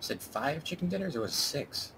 Said five chicken dinners or was it six?